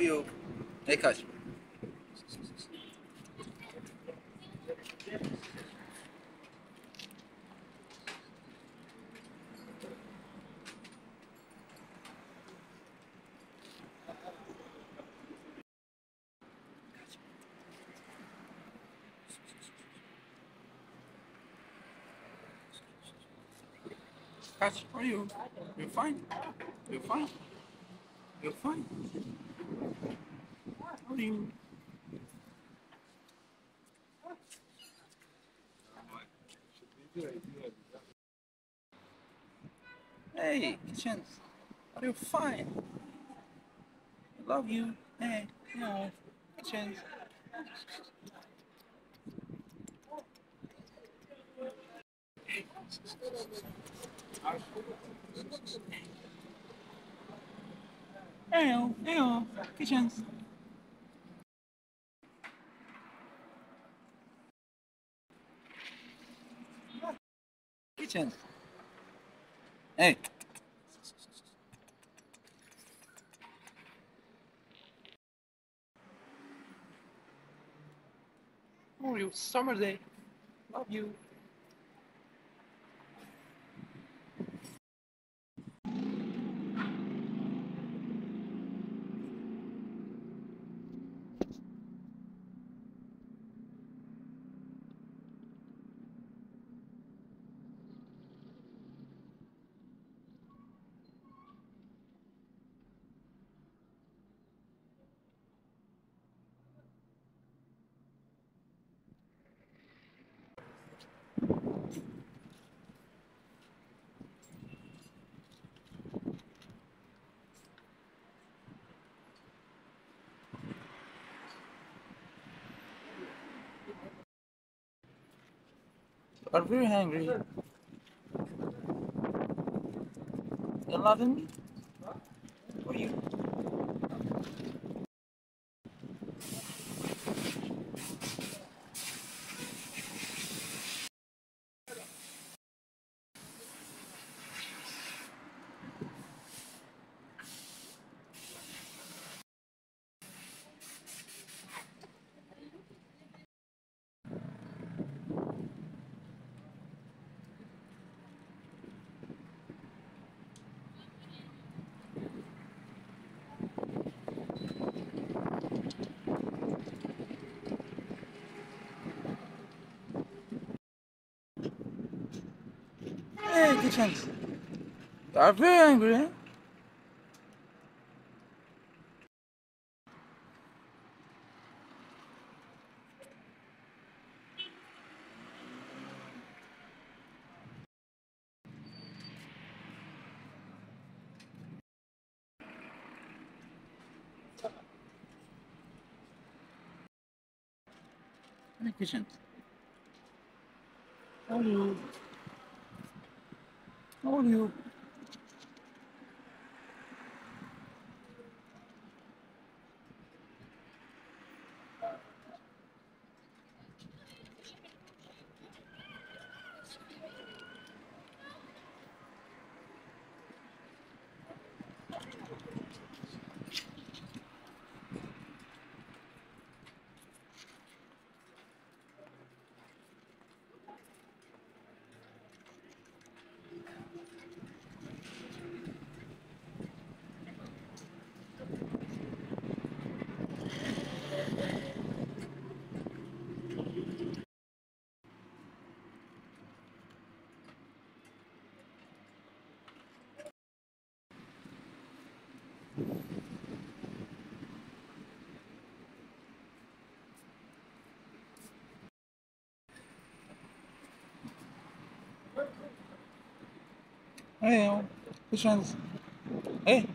Uyu. Hey, kaç. Kaç. How you? You're fine. You're fine. You're fine. Hey, kitchen. Are you fine? I love you. Hey, you know, kitchen. Hey, hey, kitchen. Kitchen. Hey. How are you? Summer day. Love you. Are very hungry. You loving me? What are you? Hey, good chance. You are very angry, eh? Hey, good chance. How are you? Hey, yo. Which one's. Hey.